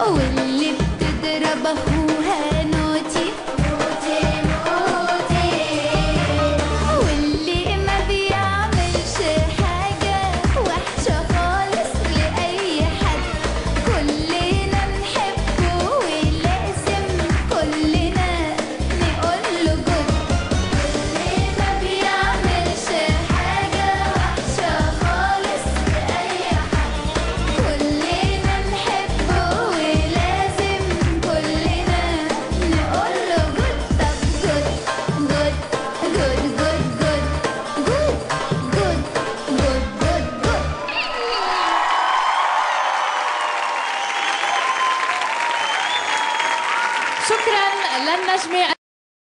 واللي بتضربه. شكرا للنجمة